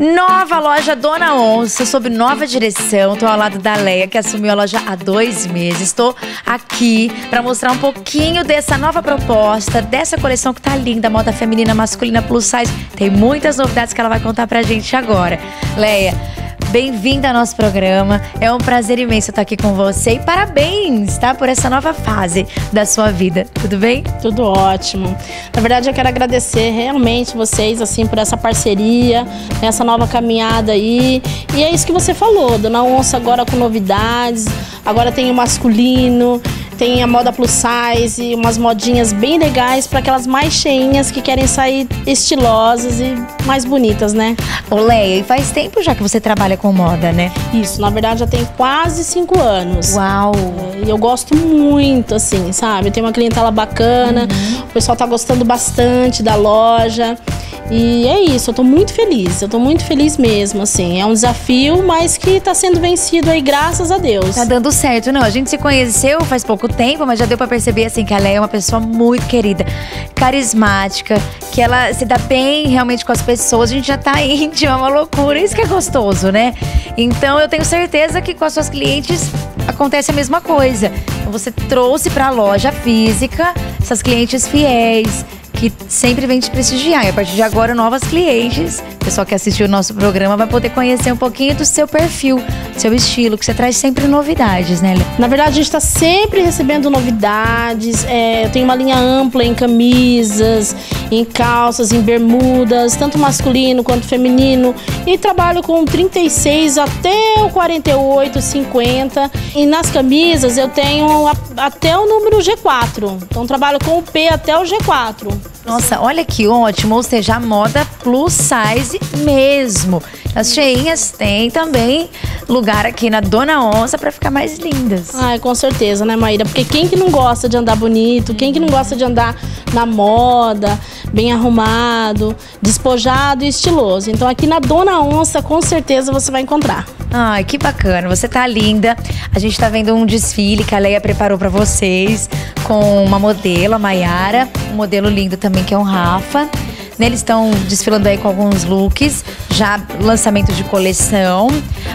Nova loja Dona Onça, sob nova direção. Estou ao lado da Leia, que assumiu a loja há dois meses. Estou aqui para mostrar um pouquinho dessa nova proposta, dessa coleção que tá linda, moda feminina, masculina, plus size. Tem muitas novidades que ela vai contar pra gente agora. Leia, Bem-vinda ao nosso programa. É um prazer imenso estar aqui com você e parabéns, tá? Por essa nova fase da sua vida. Tudo bem? Tudo ótimo. Na verdade, eu quero agradecer realmente vocês, assim, por essa parceria, essa nova caminhada aí. E é isso que você falou, Dona Onça agora com novidades, agora tem o masculino tem a moda plus size, umas modinhas bem legais para aquelas mais cheinhas que querem sair estilosas e mais bonitas, né? Ô Leia, e faz tempo já que você trabalha com moda, né? Isso, na verdade já tem quase cinco anos. Uau! É, e eu gosto muito, assim, sabe? Eu tenho uma clientela bacana, uhum. o pessoal tá gostando bastante da loja. E é isso, eu tô muito feliz, eu tô muito feliz mesmo, assim. É um desafio, mas que tá sendo vencido aí, graças a Deus. Tá dando certo, não. A gente se conheceu faz pouco tempo, mas já deu para perceber, assim, que ela é uma pessoa muito querida, carismática, que ela se dá bem realmente com as pessoas. A gente já tá íntima, é uma loucura. Isso que é gostoso, né? Então eu tenho certeza que com as suas clientes acontece a mesma coisa. Você trouxe para a loja física essas clientes fiéis que sempre vem te prestigiar. E a partir de agora, novas clientes, pessoal que assistiu o nosso programa vai poder conhecer um pouquinho do seu perfil, seu estilo, que você traz sempre novidades, né? Na verdade, a gente está sempre recebendo novidades. É, eu tenho uma linha ampla em camisas, em calças, em bermudas, tanto masculino quanto feminino. E trabalho com 36 até o 48, 50. E nas camisas eu tenho até o número G4. Então trabalho com o P até o G4. Nossa, olha que ótimo, ou seja, a moda plus size mesmo. As cheinhas têm também lugar aqui na Dona Onça para ficar mais lindas. Ai, com certeza, né, Maíra? Porque quem que não gosta de andar bonito, quem que não gosta de andar na moda, bem arrumado, despojado e estiloso. Então aqui na Dona Onça, com certeza você vai encontrar. Ai, que bacana. Você tá linda. A gente tá vendo um desfile que a Leia preparou para vocês com uma modelo, a Maiara, um modelo lindo também que é um Rafa. Eles estão desfilando aí com alguns looks, já lançamento de coleção.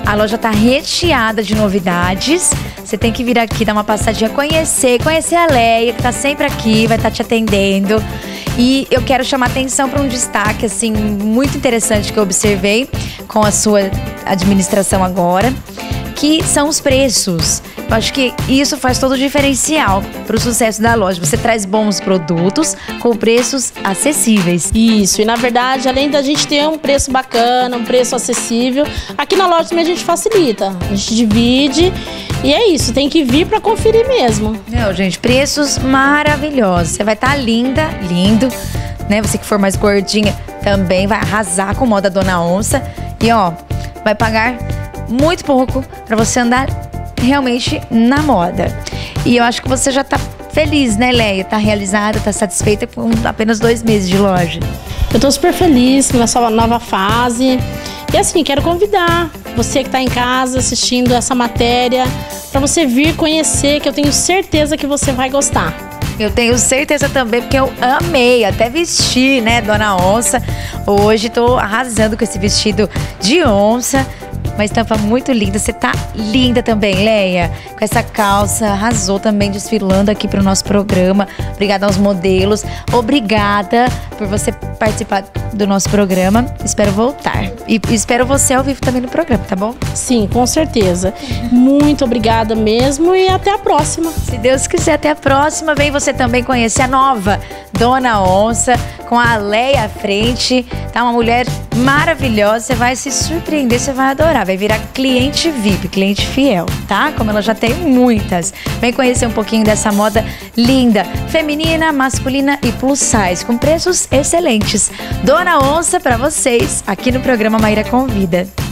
A loja tá recheada de novidades. Você tem que vir aqui dar uma passadinha, conhecer, conhecer a Leia, que tá sempre aqui, vai estar tá te atendendo. E eu quero chamar atenção para um destaque assim muito interessante que eu observei com a sua administração agora, que são os preços. Eu acho que isso faz todo o diferencial para o sucesso da loja. Você traz bons produtos com preços acessíveis. Isso, e na verdade, além da gente ter um preço bacana, um preço acessível, aqui na loja também a gente facilita. A gente divide e é isso, tem que vir para conferir mesmo. Não, gente, preços maravilhosos. Você vai estar tá linda, lindo, né? Você que for mais gordinha também vai arrasar com moda Dona Onça. E ó, vai pagar muito pouco para você andar realmente na moda. E eu acho que você já tá feliz, né, Leia? Tá realizada, tá satisfeita com apenas dois meses de loja. Eu tô super feliz com essa nova fase. E assim, quero convidar você que está em casa assistindo essa matéria para você vir conhecer, que eu tenho certeza que você vai gostar. Eu tenho certeza também, porque eu amei, até vestir, né, Dona Onça. Hoje tô arrasando com esse vestido de onça. Uma estampa muito linda. Você tá linda também, Leia. Com essa calça, arrasou também desfilando aqui para o nosso programa. Obrigada aos modelos. Obrigada por você participar do nosso programa. Espero voltar. E espero você ao vivo também no programa, tá bom? Sim, com certeza. Muito obrigada mesmo e até a próxima. Se Deus quiser, até a próxima. Vem você também conhecer a nova Dona Onça com a Leia à frente. Tá uma mulher maravilhosa. Você vai se surpreender, você vai adorar vai virar cliente VIP, cliente fiel, tá? Como ela já tem muitas. Vem conhecer um pouquinho dessa moda linda, feminina, masculina e plus size, com preços excelentes. Dona Onça para vocês aqui no programa Maíra Convida.